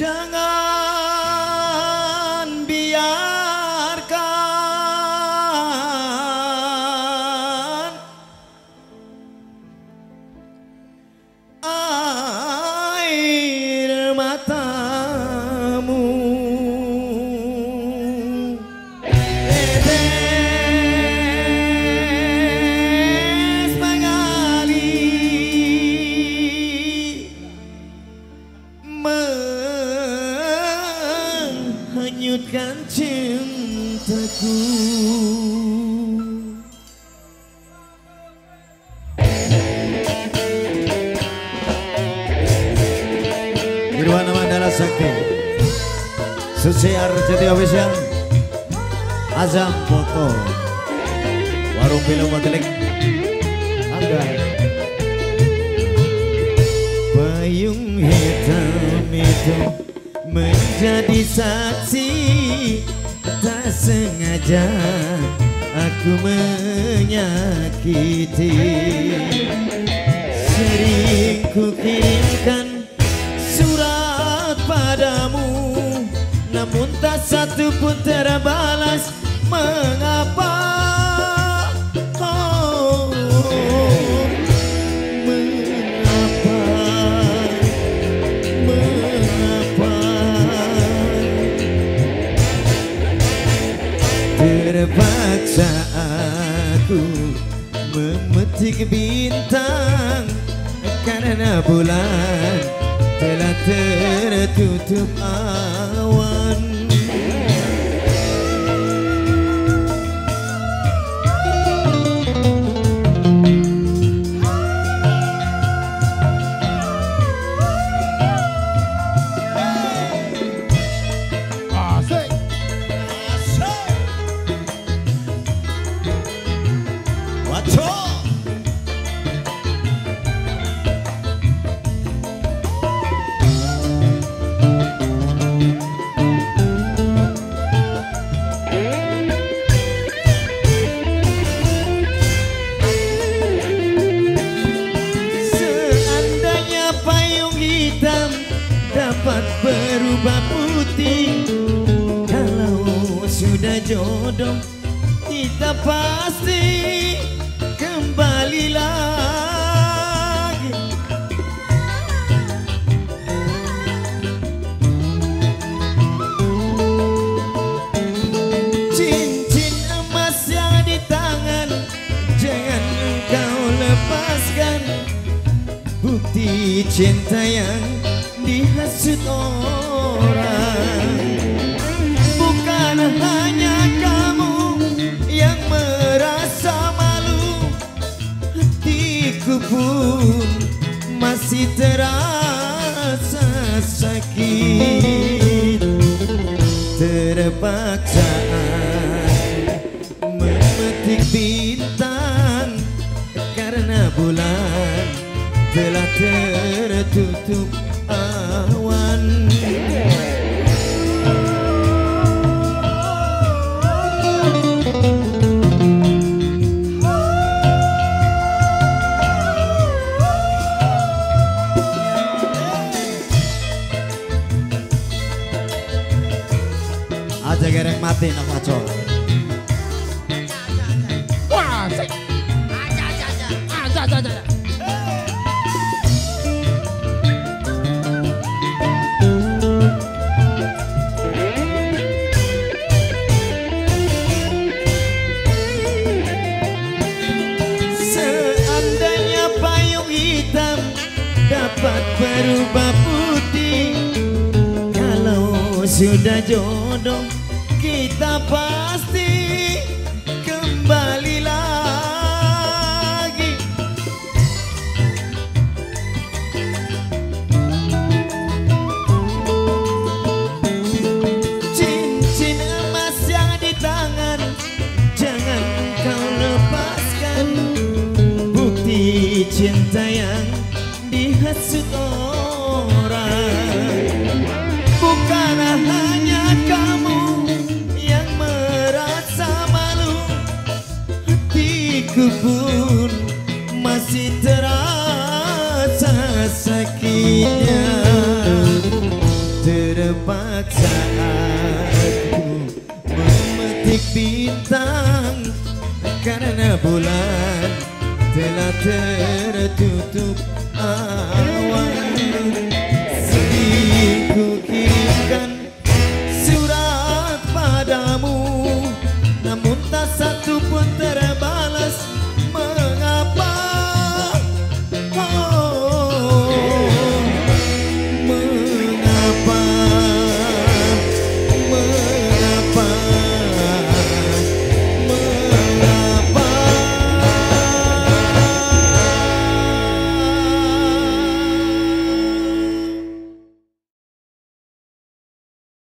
Jangan hanyutkan cintaku. Irwana Mandala Sakti. Susi Arjati Official. Azam Foto. Warung Film Motelik. Angga Payung hitam itu menjadi saksi sengaja aku menyakiti. Sering ku kirimkan surat padamu Namun tak satu pun terbalas Mengapa Terpaksa aku memetik bintang Karena bulan telah tertutup awan Cinta yang dihasut orang. Bukan hanya kamu yang merasa malu Hatiku pun masih terasa sakit. Terpaksa telah tertutup awan Aja gerek mati nak waco. Berubah putih Kalau sudah jodoh kita pasti kembali lagi. Cincin emas yang di tangan Jangan kau lepaskan. Bukti cinta yang dihasut orang Hatiku masih terasa sakitnya. Terpaksa